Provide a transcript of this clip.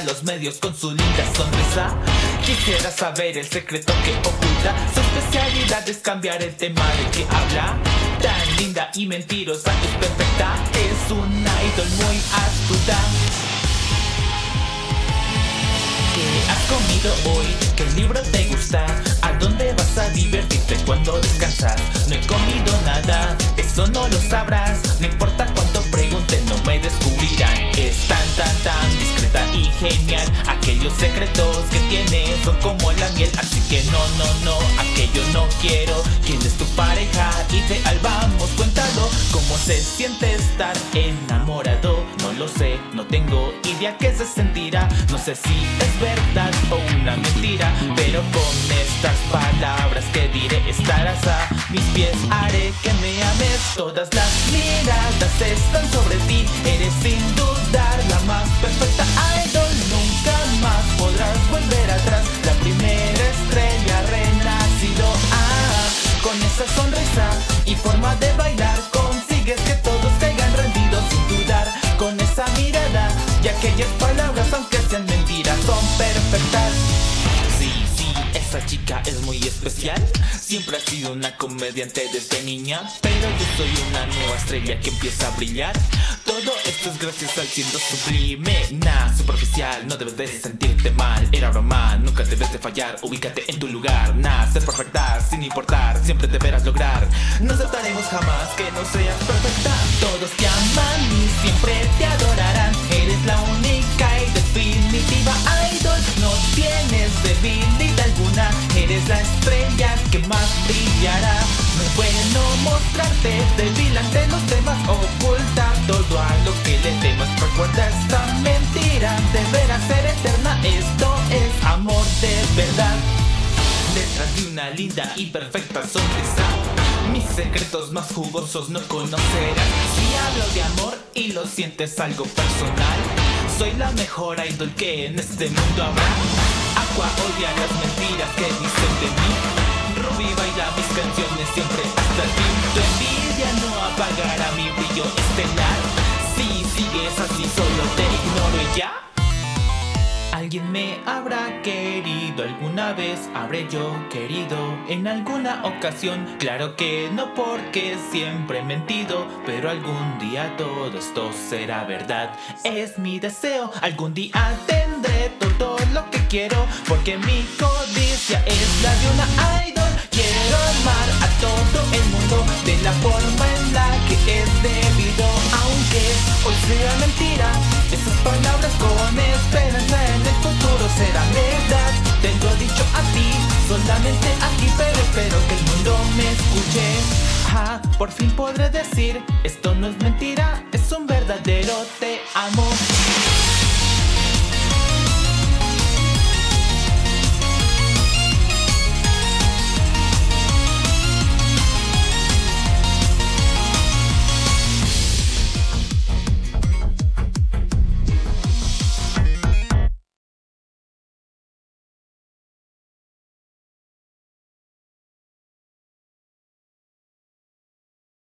los medios con su linda sonrisa. Quisiera saber el secreto que oculta. Su especialidad es cambiar el tema de que habla. Tan linda y mentirosa, es perfecta. Es una idol muy astuta. ¿Qué has comido hoy? ¿Qué libro te gusta? ¿A dónde vas a divertirte cuando descansas? No he comido nada, eso no lo sabrás. Secretos que tiene son como la miel. Así que no, no, no, aquello no quiero. ¿Quién es tu pareja? Ideal, vamos, cuéntalo. ¿Cómo se siente estar enamorado? No lo sé, no tengo idea qué se sentirá. No sé si es verdad o una mentira. Pero con estas palabras que diré estarás a mis pies. Haré que me ames. Todas las miradas esa chica es muy especial. Siempre ha sido una comediante desde niña. Pero yo soy una nueva estrella que empieza a brillar. Todo esto es gracias al siendo sublime. Nah, superficial, no debes de sentirte mal. Era broma, nunca debes de fallar. Ubícate en tu lugar. Nah, ser perfecta sin importar. Siempre deberás lograr. No aceptaremos jamás que no seas perfecta. Todos te aman y siempre te adorarán. Eres la única y definitiva idol. No tienes debilidad. Eres la estrella que más brillará. No es bueno mostrarte débil ante los demás. Oculta todo a lo que le temas. Recuerda esta mentira. Deberá ser eterna. Esto es amor de verdad. Detrás de una linda y perfecta sonrisa Mis secretos más jugosos no conocerás Si hablo de amor y lo sientes algo personal Soy la mejor idol que en este mundo habrá Aqua odia las mentiras que dicen de mí. Ruby baila mis canciones siempre hasta el fin. Tu envidia no apagará mi brillo estelar. Si sigues así solo te ignoro y ya. Alguien me habrá querido alguna vez, habré yo querido. En alguna ocasión. Claro que no porque siempre he mentido, pero algún día todo esto será verdad. Es mi deseo, algún día tendré todo lo que quiero, porque mi codicia es la de una idol. Quiero amar a todo el mundo de la forma en la que es debido, aunque hoy sea mentira. Esas palabras con esperanza en el futuro serán verdad. Te lo he dicho a ti, solamente aquí, pero espero que el mundo me escuche. Ah, por fin podré decir, esto no es mentira, es un verdadero te